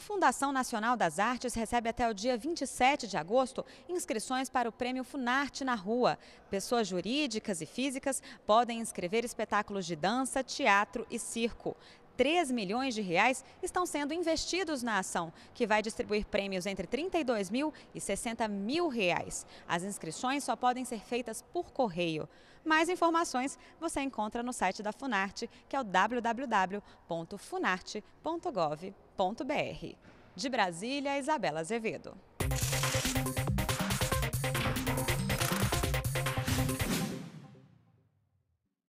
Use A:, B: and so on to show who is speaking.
A: Fundação Nacional das Artes recebe até o dia 27 de agosto inscrições para o Prêmio Funarte na Rua. Pessoas jurídicas e físicas podem inscrever espetáculos de dança, teatro e circo. 3 milhões de reais estão sendo investidos na ação, que vai distribuir prêmios entre 32 mil e 60 mil reais. As inscrições só podem ser feitas por correio. Mais informações você encontra no site da Funarte, que é o www.funarte.gov.br. De Brasília, Isabela Azevedo.